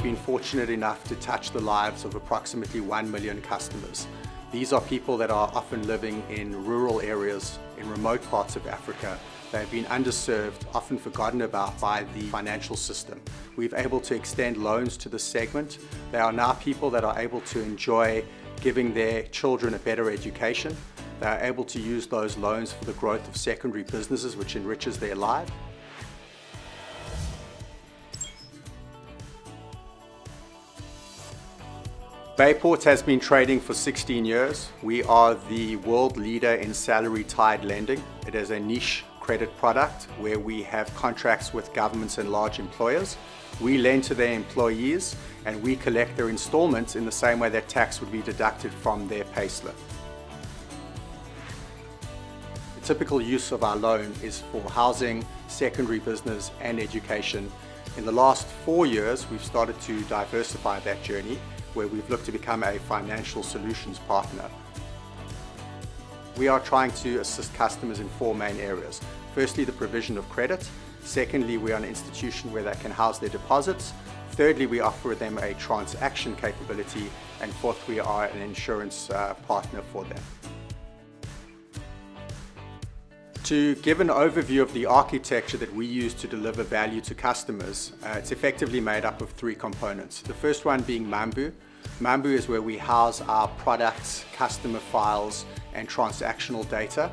fortunate enough to touch the lives of approximately 1 million customers. These are people that are often living in rural areas in remote parts of Africa. They've been underserved, often forgotten about by the financial system. We've been able to extend loans to this segment. They are now people that are able to enjoy giving their children a better education. They are able to use those loans for the growth of secondary businesses which enriches their life. Bayport has been trading for 16 years. We are the world leader in salary tied lending. It is a niche credit product where we have contracts with governments and large employers. We lend to their employees and we collect their installments in the same way that tax would be deducted from their payslip. The typical use of our loan is for housing, secondary business and education. In the last four years, we've started to diversify that journey where we've looked to become a financial solutions partner. We are trying to assist customers in four main areas. Firstly, the provision of credit. Secondly, we are an institution where they can house their deposits. Thirdly, we offer them a transaction capability. And fourth, we are an insurance uh, partner for them. To give an overview of the architecture that we use to deliver value to customers, uh, it's effectively made up of three components. The first one being Mambu. Mambu is where we house our products, customer files, and transactional data.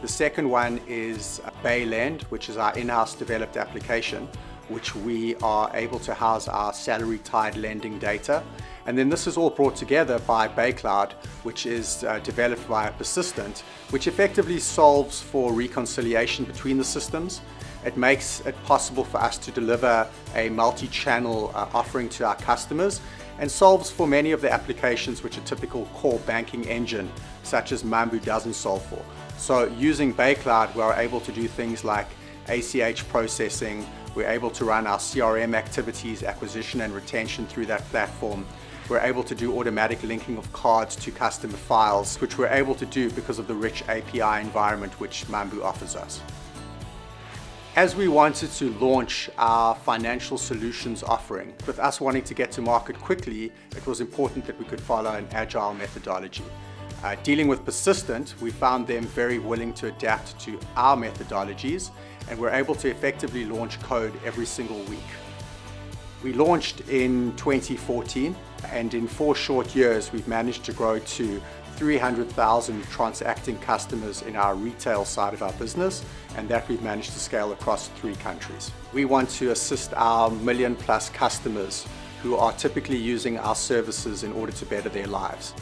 The second one is Bayland, which is our in-house developed application, which we are able to house our salary tied lending data. And then this is all brought together by Baycloud, which is uh, developed via Persistent, which effectively solves for reconciliation between the systems. It makes it possible for us to deliver a multi-channel uh, offering to our customers and solves for many of the applications which a typical core banking engine such as Mambu doesn't solve for. So using Baycloud, we're able to do things like ACH processing, we're able to run our CRM activities, acquisition and retention through that platform. We're able to do automatic linking of cards to customer files, which we're able to do because of the rich API environment which Mambu offers us. As we wanted to launch our financial solutions offering, with us wanting to get to market quickly, it was important that we could follow an agile methodology. Uh, dealing with Persistent, we found them very willing to adapt to our methodologies and we're able to effectively launch code every single week. We launched in 2014 and in four short years we've managed to grow to 300,000 transacting customers in our retail side of our business and that we've managed to scale across three countries. We want to assist our million plus customers who are typically using our services in order to better their lives.